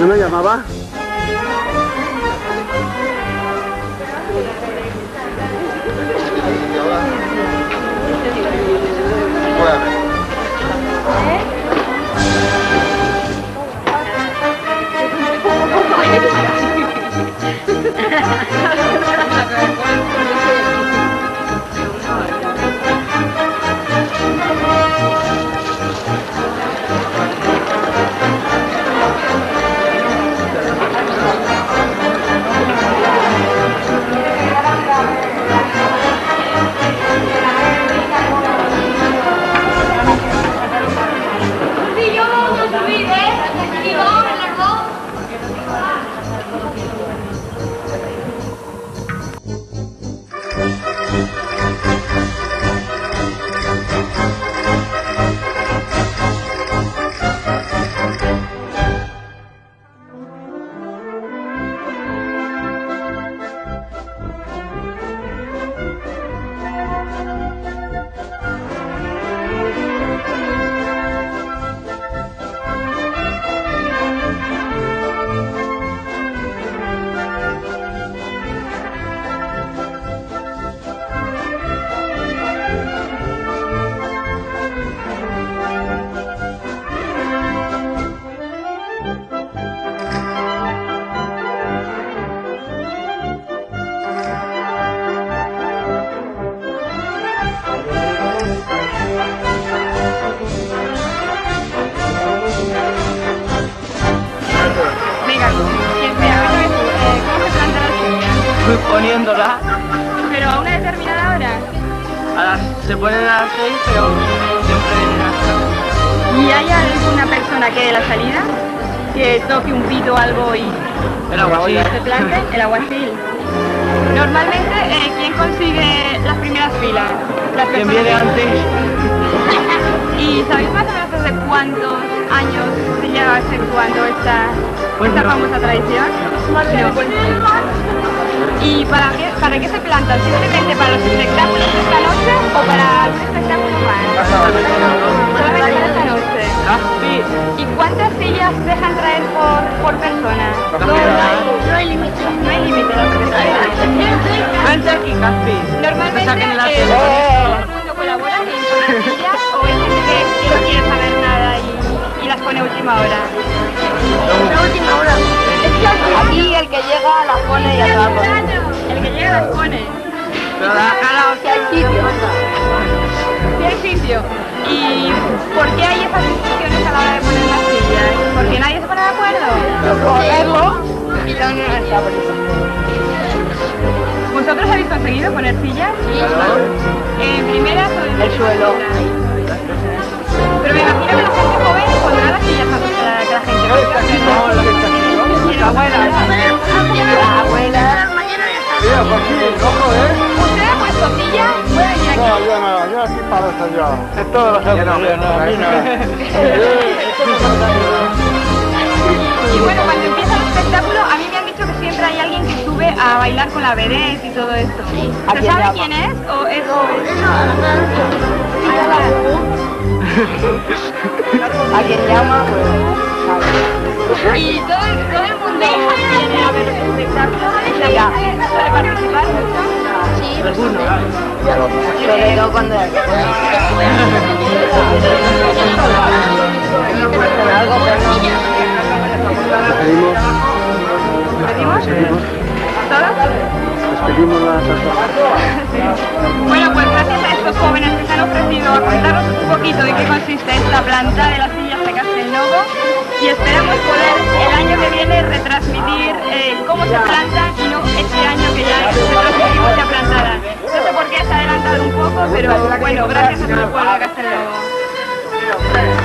¿No me llamaba? Poniéndola. Pero a una determinada hora. A las, se ponen a las seis, pero siempre vienen hasta ¿Y hay alguna persona que de la salida que toque un pito o algo y el agua así. se plante? El aguacil. Normalmente, eh, ¿quién consigue las primeras filas? Las personas viene antes, ¿Y sabéis más o menos desde cuántos años se lleva efectuando esta, Pues esta no. famosa tradición? No. ¿Y para qué, para qué se plantan? ¿Simplemente para los espectáculos de esta noche o para algún espectáculo más? Solamente para esta noche. Caspi, ¿Y cuántas sillas dejan traer por, por persona? No hay- límite. No hay límite. Normalmente eh, pone. Pero la cara, Si hay sitio. Si hay sitio. ¿Y por qué hay esas discusiones a la hora de poner las sillas? ¿Porque nadie se pone de acuerdo? Ponerlo y la unión está ¿Vosotros habéis conseguido poner sillas? ¿En primeras o en El suelo. Pero me imagino No, yo no, yo aquí para eso yo. Es todo lo que no, a mí Y bueno, cuando empieza el espectáculo, a mí me han dicho que siempre hay alguien que sube a bailar con la vedette y todo esto. ¿A ¿Se quién sabe quién es? ¿O eso A quien llama, pues. Y todo, el- todo el mundo viene a ver los espectáculos. Ya. ¿Suele participar sobre todo cuando algo, ¿Pedimos? despedimos, ¿Todos? despedimos la. Bueno, pues gracias a estos jóvenes que se han ofrecido a contarnos un poquito de qué consiste esta planta de las sillas de Castelnovo y esperamos poder el año que viene retransmitir eh, cómo se plantan pero bueno, gracias a todo el pueblo de Castellón.